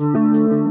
Música